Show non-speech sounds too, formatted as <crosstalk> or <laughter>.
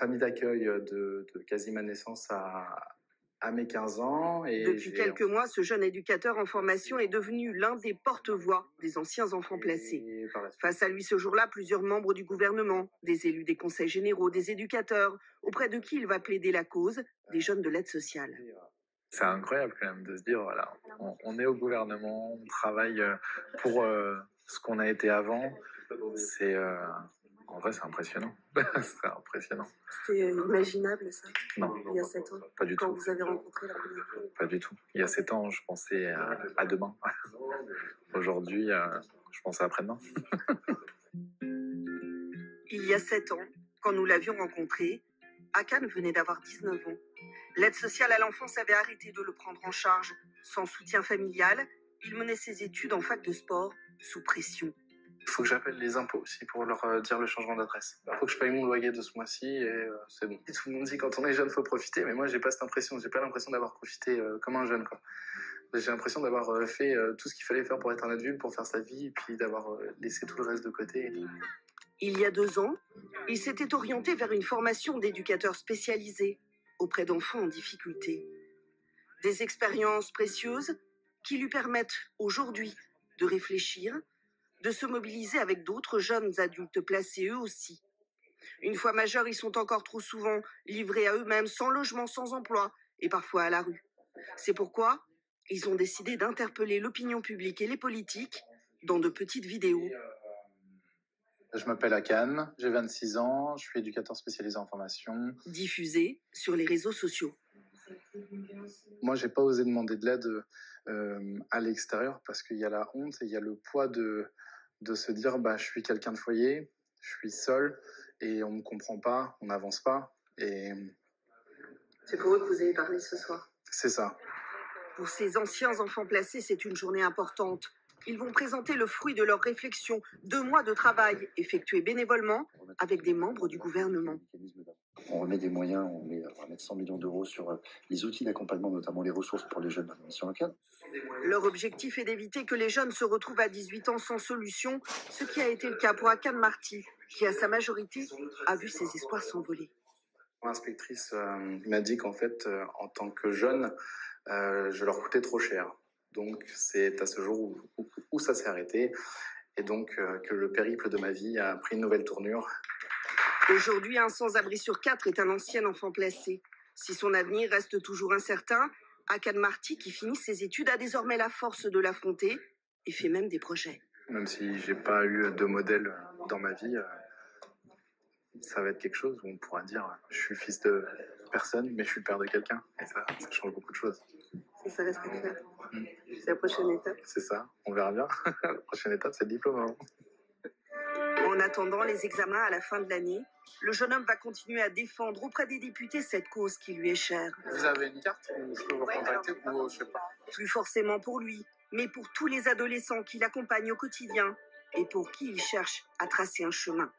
famille d'accueil de, de quasi ma naissance à, à mes 15 ans. Et Depuis quelques mois, ce jeune éducateur en formation est devenu l'un des porte-voix des anciens enfants placés. Face à lui ce jour-là, plusieurs membres du gouvernement, des élus des conseils généraux, des éducateurs, auprès de qui il va plaider la cause des jeunes de l'aide sociale. C'est incroyable quand même de se dire, voilà, on, on est au gouvernement, on travaille euh, pour euh, ce qu'on a été avant. C'est, euh, en vrai, c'est impressionnant. <laughs> c'est impressionnant. C'était imaginable ça, Non, il y a 7 ans, pas du quand tout. vous avez rencontré la première fois. Pas du tout. Il y a sept ans, je pensais à, à demain. <laughs> Aujourd'hui, euh, je pense à après-demain. <laughs> Il y a sept ans, quand nous l'avions rencontré, Akan venait d'avoir 19 ans. L'aide sociale à l'enfance avait arrêté de le prendre en charge. Sans soutien familial, il menait ses études en fac de sport sous pression. Il faut que j'appelle les impôts aussi pour leur euh, dire le changement d'adresse. Il faut que je paye mon loyer de ce mois-ci et euh, c'est bon. Tout le monde dit quand on est jeune, faut profiter, mais moi j'ai pas cette impression. J'ai pas l'impression d'avoir profité euh, comme un jeune. J'ai l'impression d'avoir fait tout ce qu'il fallait faire pour être un adulte, pour faire sa vie, et puis d'avoir laissé tout le reste de côté. Il y a deux ans, il s'était orienté vers une formation d'éducateur spécialisé auprès d'enfants en difficulté. Des expériences précieuses qui lui permettent aujourd'hui de réfléchir, de se mobiliser avec d'autres jeunes adultes placés eux aussi. Une fois majeurs, ils sont encore trop souvent livrés à eux-mêmes, sans logement, sans emploi et parfois à la rue. C'est pourquoi ils ont décidé d'interpeller l'opinion publique et les politiques dans de petites vidéos Je m'appelle Akan, j'ai 26 ans, je suis éducateur spécialisé en formation. diffusées sur les réseaux sociaux. Moi, j'ai pas osé demander de l'aide euh, à l'extérieur parce qu'il y a la honte et il y a le poids de, de se dire bah, je suis quelqu'un de foyer, je suis seul et on me comprend pas, on n'avance pas. Et C'est pour eux que vous avez parlé ce soir. c'est ça. Pour ces anciens enfants placés, c'est une journée importante. Ils vont présenter le fruit de leur réflexion, deux mois de travail effectué bénévolement avec des membres du gouvernement. On remet des moyens, on, met, on va mettre 100 millions d'euros sur euh, les outils d'accompagnement, notamment les ressources pour les jeunes dans les missions locales. Leur objectif est d'éviter que les jeunes se retrouvent à 18 ans sans solution, ce qui a été le cas pour Akan Marty, qui à sa majorité a vu ses espoirs s'envoler. L'inspectrice euh, m'a dit qu'en fait, euh, en tant que jeune, euh, je leur coûtais trop cher. Donc c'est à ce jour où, où- où ça s'est arrêté et donc que le périple de ma vie a pris une nouvelle tournure. Aujourd'hui, un sans-abri sur quatre est un ancien enfant placé. Si son avenir reste toujours incertain, Akan Marty, qui finit ses études, a désormais la force de l'affronter et fait même des projets. Même si j'ai pas eu de modèle dans ma vie, euh, ça va être quelque chose où on pourra dire je suis fils de personne, mais je suis père de quelqu'un. Et ça, ça change beaucoup de choses. Et ça reste à faire. Mm. C'est la prochaine étape. C'est ça, on verra bien. <laughs> la prochaine étape, c'est le diplôme. hein. En attendant les examens à la fin de l'année, le jeune homme va continuer à défendre auprès des députés cette cause qui lui est chère. Vous avez une carte où je peux vous contacter ou je sais pas. Plus forcément pour lui, mais pour tous les adolescents qui l'accompagnent au quotidien et pour qui il cherche à tracer un chemin.